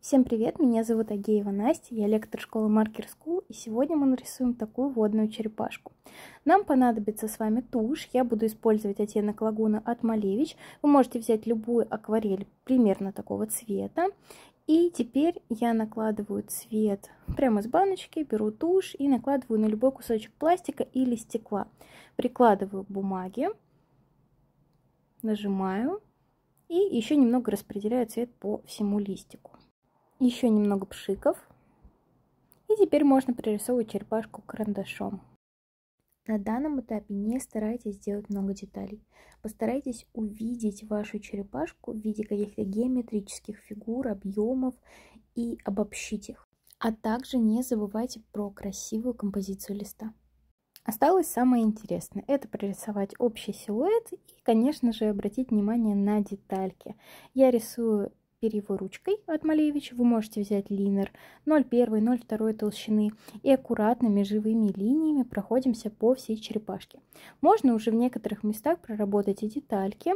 Всем привет, меня зовут Агеева Настя, я лектор школы Marker School, и сегодня мы нарисуем такую водную черепашку. Нам понадобится с вами тушь, я буду использовать оттенок лагуна от Малевич. Вы можете взять любую акварель примерно такого цвета. И теперь я накладываю цвет прямо с баночки, беру тушь и накладываю на любой кусочек пластика или стекла. Прикладываю к бумаге, нажимаю и еще немного распределяю цвет по всему листику еще немного пшиков. И теперь можно пририсовывать черепашку карандашом. На данном этапе не старайтесь сделать много деталей. Постарайтесь увидеть вашу черепашку в виде каких-то геометрических фигур, объемов и обобщить их. А также не забывайте про красивую композицию листа. Осталось самое интересное. Это прорисовать общий силуэт и, конечно же, обратить внимание на детальки. Я рисую перьевой ручкой от Малевич вы можете взять линер 0,1, 0,2 толщины и аккуратными живыми линиями проходимся по всей черепашке. Можно уже в некоторых местах проработать и детальки.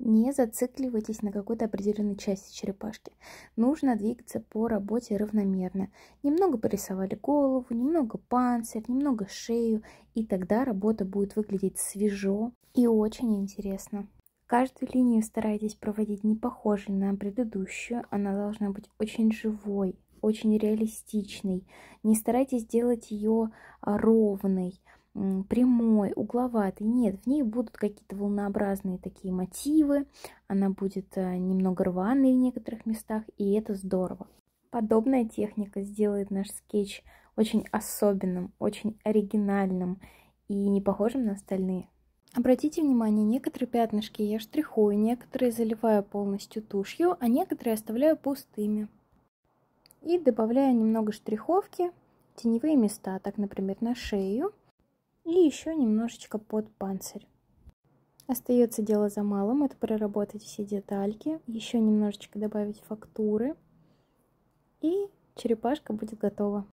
Не зацикливайтесь на какой-то определенной части черепашки. Нужно двигаться по работе равномерно. Немного порисовали голову, немного панцирь, немного шею, и тогда работа будет выглядеть свежо и очень интересно. Каждую линию старайтесь проводить не похожей на предыдущую. Она должна быть очень живой, очень реалистичной. Не старайтесь делать ее а, ровной, прямой, угловатой. Нет, в ней будут какие-то волнообразные такие мотивы. Она будет а, немного рваной в некоторых местах, и это здорово. Подобная техника сделает наш скетч очень особенным, очень оригинальным и не похожим на остальные. Обратите внимание, некоторые пятнышки я штрихую, некоторые заливаю полностью тушью, а некоторые оставляю пустыми. И добавляю немного штриховки, теневые места, так, например, на шею и еще немножечко под панцирь. Остается дело за малым, это проработать все детальки, еще немножечко добавить фактуры, и черепашка будет готова.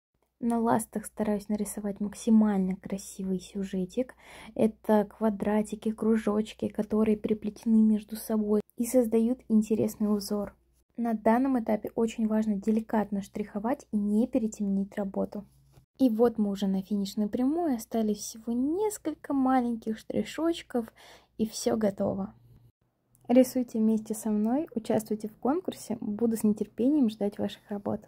На ластах стараюсь нарисовать максимально красивый сюжетик. Это квадратики, кружочки, которые переплетены между собой и создают интересный узор. На данном этапе очень важно деликатно штриховать и не перетемнить работу. И вот мы уже на финишной прямой, остались всего несколько маленьких штришочков и все готово. Рисуйте вместе со мной, участвуйте в конкурсе, буду с нетерпением ждать ваших работ.